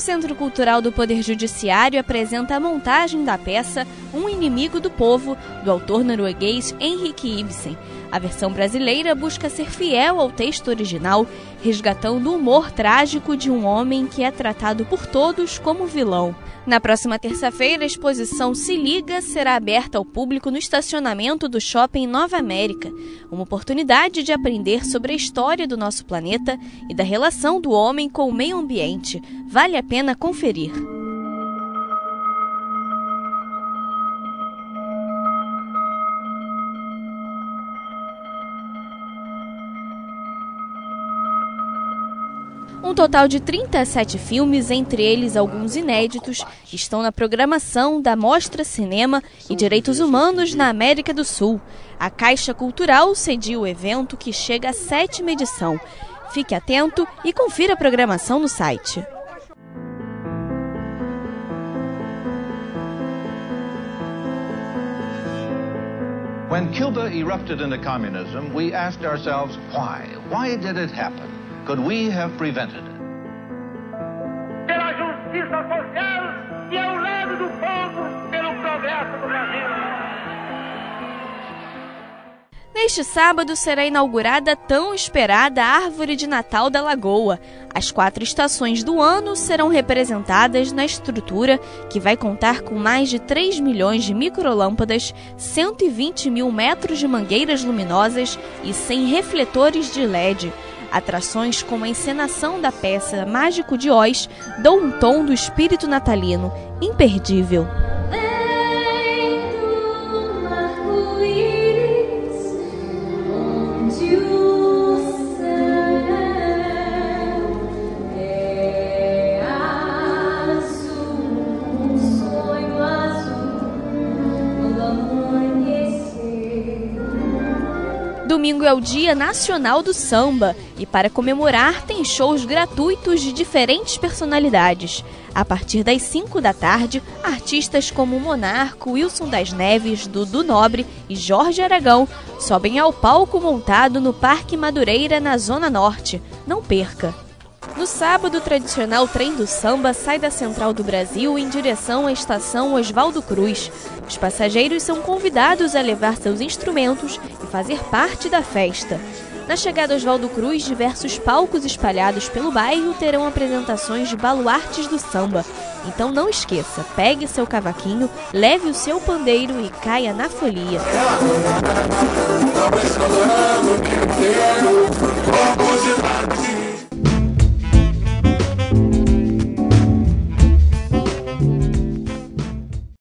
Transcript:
Centro Cultural do Poder Judiciário apresenta a montagem da peça Um Inimigo do Povo, do autor norueguês Henrik Ibsen. A versão brasileira busca ser fiel ao texto original, resgatando o humor trágico de um homem que é tratado por todos como vilão. Na próxima terça-feira, a exposição Se Liga será aberta ao público no estacionamento do Shopping Nova América, uma oportunidade de aprender sobre a história do nosso planeta e da relação do homem com o meio ambiente. Vale a pena conferir. Um total de 37 filmes, entre eles alguns inéditos, estão na programação da Mostra Cinema e Direitos Humanos na América do Sul. A Caixa Cultural cediu o evento que chega à sétima edição. Fique atento e confira a programação no site. When Cuba erupted into communism, we asked ourselves why? Why did it happen? Could we have prevented it? Neste sábado será inaugurada a tão esperada Árvore de Natal da Lagoa. As quatro estações do ano serão representadas na estrutura, que vai contar com mais de 3 milhões de microlâmpadas, 120 mil metros de mangueiras luminosas e 100 refletores de LED. Atrações como a encenação da peça Mágico de Oz dão um tom do espírito natalino imperdível. Domingo é o Dia Nacional do Samba e, para comemorar, tem shows gratuitos de diferentes personalidades. A partir das 5 da tarde, artistas como Monarco, Wilson das Neves, Dudu Nobre e Jorge Aragão sobem ao palco montado no Parque Madureira, na Zona Norte. Não perca! No sábado, o tradicional trem do samba sai da Central do Brasil em direção à estação Oswaldo Cruz. Os passageiros são convidados a levar seus instrumentos e fazer parte da festa. Na chegada Oswaldo Cruz, diversos palcos espalhados pelo bairro terão apresentações de baluartes do samba. Então não esqueça, pegue seu cavaquinho, leve o seu pandeiro e caia na folia.